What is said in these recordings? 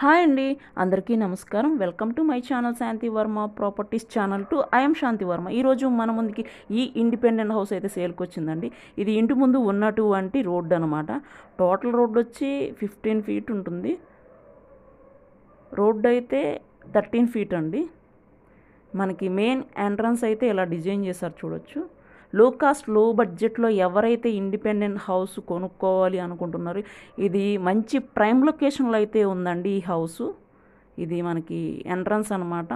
Hi అండి. అందరికీ నమస్కారం. Welcome to my channel Shanti Varma properties channel to. I'm Shanti Varma. ఈరోజు మన ముందుకి ఈ ఇండిపెండెంట్ హౌస్ అయితే సేల్కి వచ్చిందండి. ఇది ఇంటి ముందు ఉన్నటువంటి రోడ్డు అనమాట టోటల్ రోడ్డు వచ్చి ఫిఫ్టీన్ ఫీట్ ఉంటుంది. రోడ్డు అయితే థర్టీన్ ఫీట్ అండి. మనకి మెయిన్ ఎంట్రన్స్ అయితే ఇలా డిజైన్ చేశారు చూడొచ్చు. లో కాస్ట్లో బడ్జెట్లో ఎవరైతే ఇండిపెండెంట్ హౌస్ కొనుక్కోవాలి అనుకుంటున్నారో ఇది మంచి ప్రైమ్ లొకేషన్లో అయితే ఉందండి ఈ హౌస్. ఇది మనకి ఎంట్రన్స్ అనమాట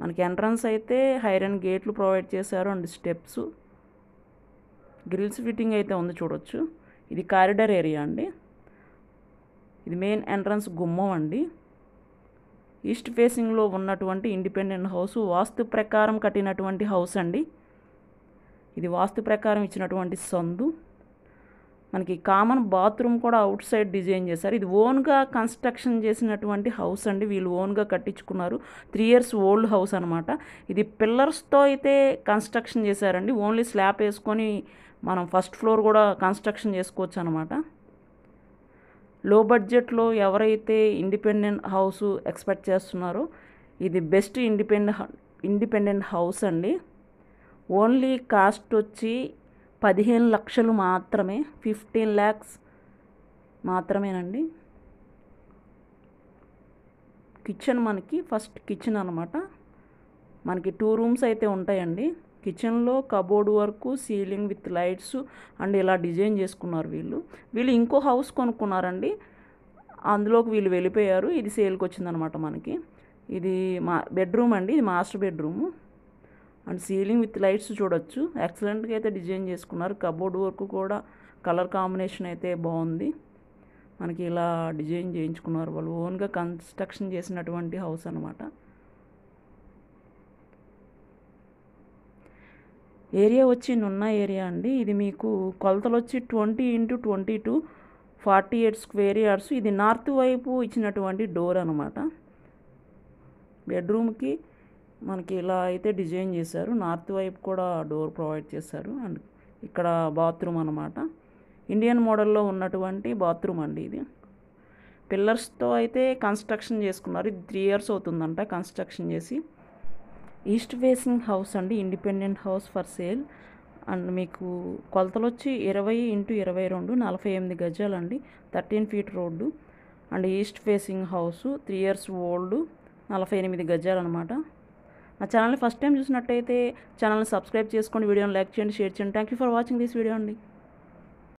మనకి ఎంట్రన్స్ అయితే హైరన్ గేట్లు ప్రొవైడ్ చేశారు అండ్ స్టెప్స్. గ్రిల్స్ ఫిట్టింగ్ అయితే ఉంది చూడొచ్చు. ఇది కారిడార్ ఏరియా అండి. ఇది మెయిన్ ఎంట్రన్స్ గుమ్మం అండి. ఈస్ట్ ఫేసింగ్లో ఉన్నటువంటి ఇండిపెండెంట్ హౌస్ వాస్తు ప్రకారం కట్టినటువంటి హౌస్ అండి. ఇది వాస్తు ప్రకారం ఇచ్చినటువంటి సందు. మనకి కామన్ బాత్రూమ్ కూడా అవుట్ సైడ్ డిజైన్ చేశారు. ఇది ఓన్గా కన్స్ట్రక్షన్ చేసినటువంటి హౌస్ అండి. వీళ్ళు ఓన్గా కట్టించుకున్నారు. త్రీ ఇయర్స్ ఓల్డ్ హౌస్ అనమాట ఇది పిల్లర్స్తో అయితే కన్స్ట్రక్షన్ చేశారండి. ఓన్లీ స్లాబ్ వేసుకొని మనం ఫస్ట్ ఫ్లోర్ కూడా కన్స్ట్రక్షన్ చేసుకోవచ్చు అనమాట లో బడ్జెట్లో ఎవరైతే ఇండిపెండెంట్ హౌస్ ఎక్స్పెక్ట్ చేస్తున్నారో ఇది బెస్ట్ ఇండిపెండెంట్ ఇండిపెండెంట్ హౌస్ అండి. ఓన్లీ కాస్ట్ వచ్చి పదిహేను లక్షలు మాత్రమే ఫిఫ్టీన్ ల్యాక్స్ మాత్రమేనండి. కిచెన్ మనకి ఫస్ట్ కిచెన్ అనమాట మనకి టూ రూమ్స్ అయితే ఉంటాయండి. కిచెన్లో కబోర్డ్ వరకు సీలింగ్ విత్ లైట్స్ అండ్ ఇలా డిజైన్ చేసుకున్నారు వీళ్ళు. వీళ్ళు ఇంకో హౌస్ కొనుక్కున్నారండి. అందులోకి వీళ్ళు వెళ్ళిపోయారు. ఇది సేల్కి వచ్చిందనమాట మనకి. ఇది మా బెడ్రూమ్ అండి. ఇది master bedroom. And ceiling with lights చూడొచ్చు. ఎక్సలెంట్గా అయితే డిజైన్ చేసుకున్నారు. కబోర్డ్ వర్క్ కూడా కలర్ కాంబినేషన్ అయితే బాగుంది. మనకి ఇలా డిజైన్ చేయించుకున్నారు వాళ్ళు. ఓన్గా కన్స్ట్రక్షన్ చేసినటువంటి హౌస్ అనమాట ఏరియా వచ్చి నున్న ఏరియా అండి. ఇది మీకు కొలతలు వచ్చి twenty into twenty two forty eight square yards. ఇది నార్త్ వైపు ఇచ్చినటువంటి డోర్ అనమాట బెడ్రూమ్కి మనకి ఇలా అయితే డిజైన్ చేశారు. నార్త్ వైపు కూడా డోర్ ప్రొవైడ్ చేశారు. అండ్ ఇక్కడ బాత్రూమ్ అనమాట ఇండియన్ మోడల్లో ఉన్నటువంటి బాత్రూమ్ అండి ఇది. పిల్లర్స్తో అయితే కన్స్ట్రక్షన్ చేసుకున్నారు. ఇది త్రీ ఇయర్స్ అవుతుందంట కన్స్ట్రక్షన్ చేసి. ఈస్ట్ ఫేసింగ్ హౌస్ అండి. Independent house for sale. And మీకు కొలతలు వచ్చి ఇరవై ఇంటూ ఇరవై రెండు నలభై ఎనిమిది గజాలండి. Thirteen feet road. And east facing house three years old నలభై ఎనిమిది గజాలు అనమాట నా ఛానల్ని ఫస్ట్ టైం చూసినట్టయితే ఛానల్ని సబ్స్క్రైబ్ చేసుకోండి వీడియోని లైక్ చేయండి షేర్ చేయండి. Thank you for watching this video అండి.